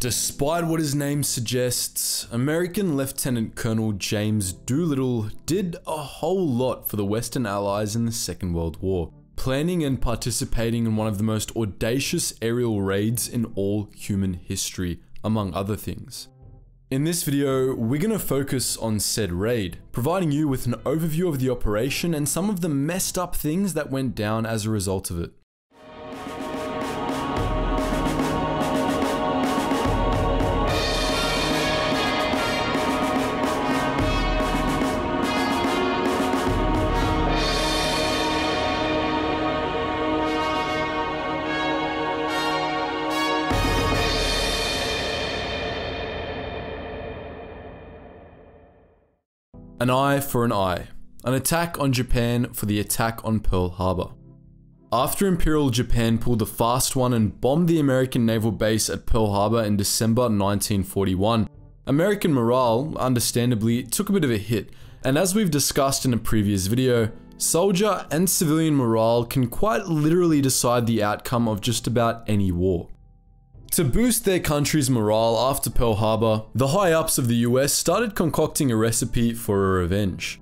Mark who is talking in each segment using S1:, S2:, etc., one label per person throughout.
S1: Despite what his name suggests, American Lieutenant Colonel James Doolittle did a whole lot for the Western Allies in the Second World War, planning and participating in one of the most audacious aerial raids in all human history, among other things. In this video, we're going to focus on said raid, providing you with an overview of the operation and some of the messed up things that went down as a result of it. An eye for an eye. An attack on Japan for the attack on Pearl Harbor. After Imperial Japan pulled the fast one and bombed the American naval base at Pearl Harbor in December 1941, American morale, understandably, took a bit of a hit, and as we've discussed in a previous video, soldier and civilian morale can quite literally decide the outcome of just about any war. To boost their country's morale after Pearl Harbor, the high-ups of the US started concocting a recipe for a revenge.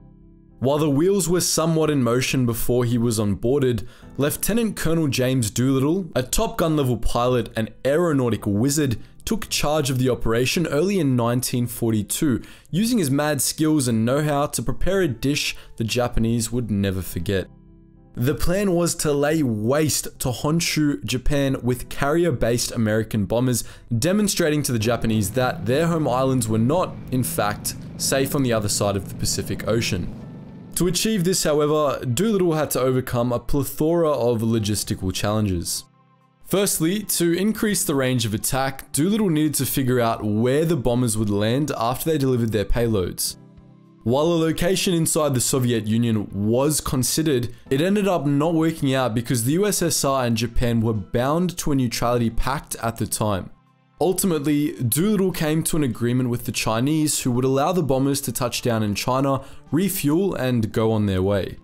S1: While the wheels were somewhat in motion before he was onboarded, Lieutenant Colonel James Doolittle, a Top Gun level pilot and aeronautic wizard, took charge of the operation early in 1942, using his mad skills and know-how to prepare a dish the Japanese would never forget. The plan was to lay waste to Honshu, Japan with carrier-based American bombers, demonstrating to the Japanese that their home islands were not, in fact, safe on the other side of the Pacific Ocean. To achieve this, however, Doolittle had to overcome a plethora of logistical challenges. Firstly, to increase the range of attack, Doolittle needed to figure out where the bombers would land after they delivered their payloads. While a location inside the Soviet Union was considered, it ended up not working out because the USSR and Japan were bound to a neutrality pact at the time. Ultimately, Doolittle came to an agreement with the Chinese who would allow the bombers to touch down in China, refuel, and go on their way.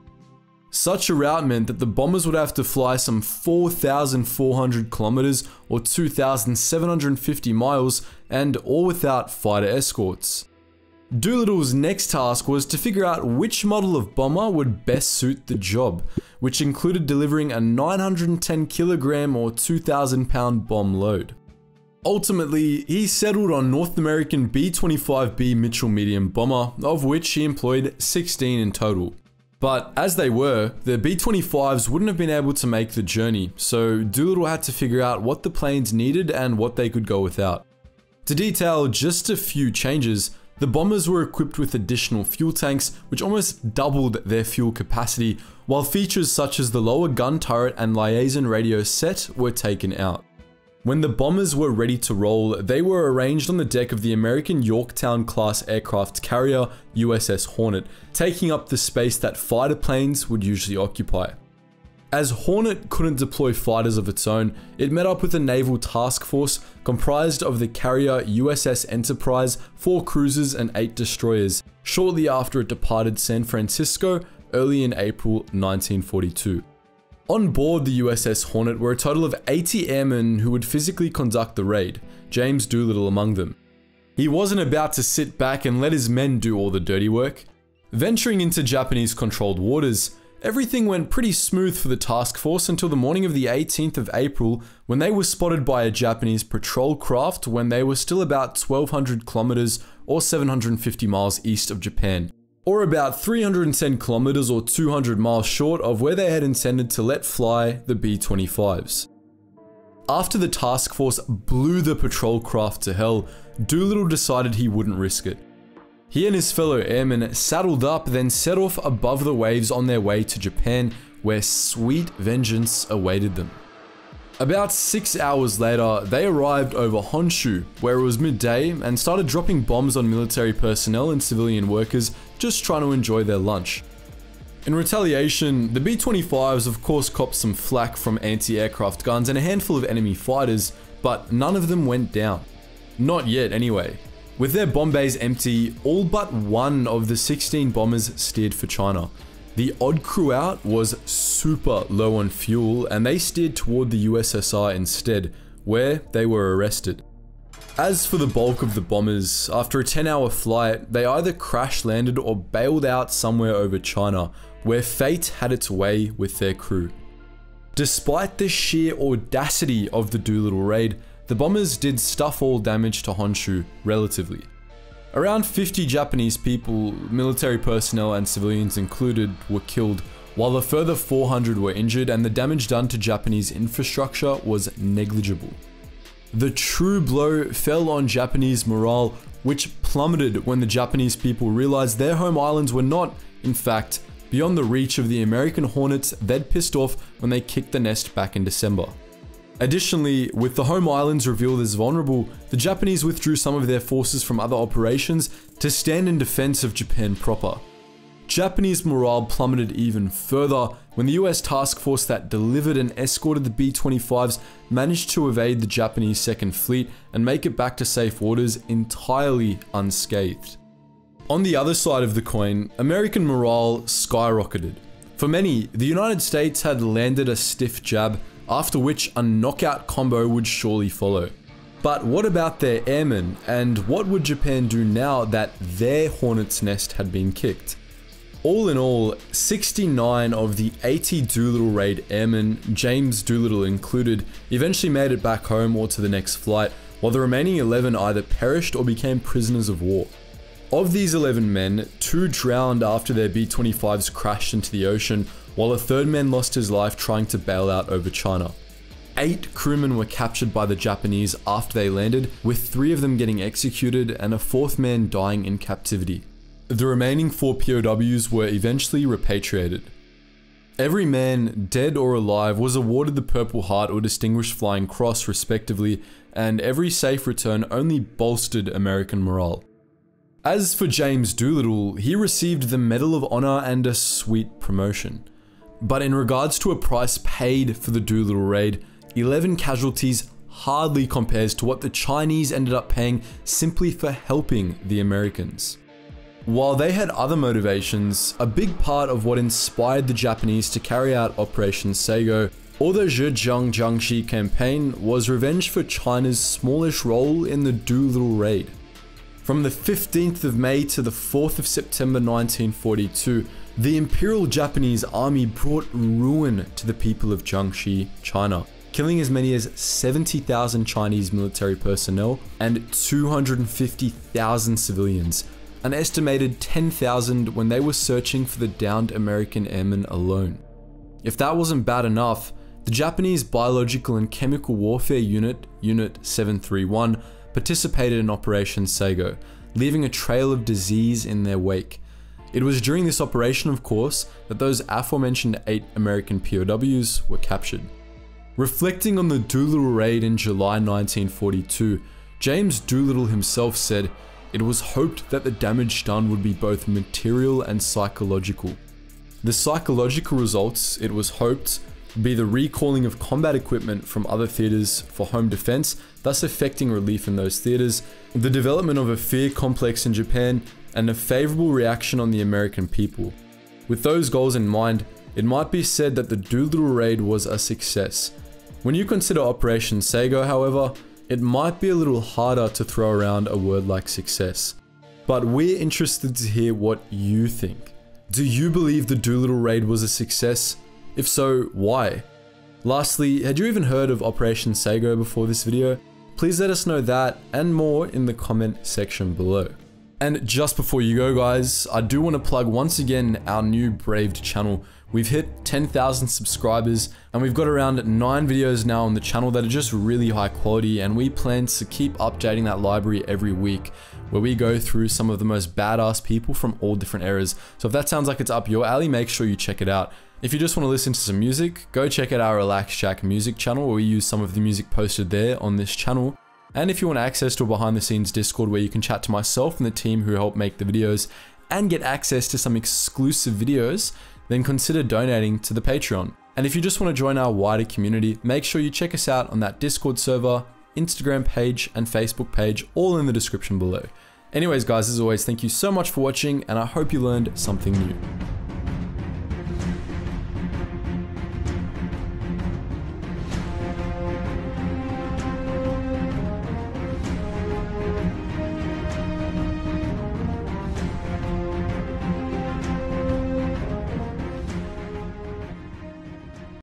S1: Such a route meant that the bombers would have to fly some 4,400 kilometers or 2,750 miles and all without fighter escorts. Doolittle's next task was to figure out which model of bomber would best suit the job, which included delivering a 910 kilogram or 2,000 pound bomb load. Ultimately, he settled on North American B-25B Mitchell medium bomber, of which he employed 16 in total. But as they were, the B-25s wouldn't have been able to make the journey, so Doolittle had to figure out what the planes needed and what they could go without. To detail just a few changes, the bombers were equipped with additional fuel tanks, which almost doubled their fuel capacity, while features such as the lower gun turret and liaison radio set were taken out. When the bombers were ready to roll, they were arranged on the deck of the American Yorktown class aircraft carrier USS Hornet, taking up the space that fighter planes would usually occupy. As Hornet couldn't deploy fighters of its own, it met up with a naval task force comprised of the carrier USS Enterprise, 4 cruisers and 8 destroyers, shortly after it departed San Francisco early in April 1942. On board the USS Hornet were a total of 80 airmen who would physically conduct the raid, James Doolittle among them. He wasn't about to sit back and let his men do all the dirty work. Venturing into Japanese controlled waters, Everything went pretty smooth for the task force until the morning of the 18th of April when they were spotted by a Japanese patrol craft when they were still about 1200 kilometers or 750 miles east of Japan, or about 310 kilometers or 200 miles short of where they had intended to let fly the B-25s. After the task force blew the patrol craft to hell, Doolittle decided he wouldn't risk it. He and his fellow airmen saddled up, then set off above the waves on their way to Japan, where sweet vengeance awaited them. About six hours later, they arrived over Honshu, where it was midday, and started dropping bombs on military personnel and civilian workers just trying to enjoy their lunch. In retaliation, the B-25s of course copped some flak from anti-aircraft guns and a handful of enemy fighters, but none of them went down. Not yet anyway. With their bomb bays empty, all but one of the 16 bombers steered for China. The odd crew out was super low on fuel and they steered toward the USSR instead, where they were arrested. As for the bulk of the bombers, after a 10 hour flight, they either crash landed or bailed out somewhere over China, where fate had its way with their crew. Despite the sheer audacity of the Doolittle raid, the bombers did stuff all damage to Honshu relatively. Around 50 Japanese people, military personnel and civilians included, were killed, while a further 400 were injured and the damage done to Japanese infrastructure was negligible. The true blow fell on Japanese morale, which plummeted when the Japanese people realized their home islands were not, in fact, beyond the reach of the American Hornets they'd pissed off when they kicked the nest back in December. Additionally, with the home islands revealed as vulnerable, the Japanese withdrew some of their forces from other operations to stand in defense of Japan proper. Japanese morale plummeted even further when the US task force that delivered and escorted the B-25s managed to evade the Japanese Second Fleet and make it back to safe waters entirely unscathed. On the other side of the coin, American morale skyrocketed. For many, the United States had landed a stiff jab, after which a knockout combo would surely follow. But what about their airmen, and what would Japan do now that their hornet's nest had been kicked? All in all, 69 of the 80 Doolittle raid airmen, James Doolittle included, eventually made it back home or to the next flight, while the remaining 11 either perished or became prisoners of war. Of these 11 men, two drowned after their B-25s crashed into the ocean, while a third man lost his life trying to bail out over China. Eight crewmen were captured by the Japanese after they landed, with three of them getting executed and a fourth man dying in captivity. The remaining four POWs were eventually repatriated. Every man, dead or alive, was awarded the Purple Heart or Distinguished Flying Cross respectively, and every safe return only bolstered American morale. As for James Doolittle, he received the Medal of Honor and a sweet promotion. But in regards to a price paid for the Doolittle raid, 11 casualties hardly compares to what the Chinese ended up paying simply for helping the Americans. While they had other motivations, a big part of what inspired the Japanese to carry out Operation Sei-go or the Zhejiang Jiangxi campaign was revenge for China's smallish role in the Doolittle raid. From the 15th of May to the 4th of September 1942, the Imperial Japanese Army brought ruin to the people of Jiangxi, China, killing as many as 70,000 Chinese military personnel and 250,000 civilians, an estimated 10,000 when they were searching for the downed American airmen alone. If that wasn't bad enough, the Japanese Biological and Chemical Warfare Unit, Unit 731, participated in Operation Sei-go, leaving a trail of disease in their wake. It was during this operation, of course, that those aforementioned eight American POWs were captured. Reflecting on the Doolittle raid in July 1942, James Doolittle himself said, it was hoped that the damage done would be both material and psychological. The psychological results, it was hoped, would be the recalling of combat equipment from other theaters for home defense, thus affecting relief in those theaters, the development of a fear complex in Japan, and a favorable reaction on the American people. With those goals in mind, it might be said that the Doolittle raid was a success. When you consider Operation Sei-go, however, it might be a little harder to throw around a word like success. But we're interested to hear what you think. Do you believe the Doolittle raid was a success? If so, why? Lastly, had you even heard of Operation Sei-go before this video? Please let us know that and more in the comment section below. And just before you go guys, I do want to plug once again our new Braved channel. We've hit 10,000 subscribers and we've got around 9 videos now on the channel that are just really high quality and we plan to keep updating that library every week where we go through some of the most badass people from all different eras. So if that sounds like it's up your alley, make sure you check it out. If you just want to listen to some music, go check out our Relax Jack music channel where we use some of the music posted there on this channel. And if you want access to a behind the scenes Discord where you can chat to myself and the team who help make the videos and get access to some exclusive videos, then consider donating to the Patreon. And if you just want to join our wider community, make sure you check us out on that Discord server, Instagram page, and Facebook page, all in the description below. Anyways guys, as always, thank you so much for watching and I hope you learned something new.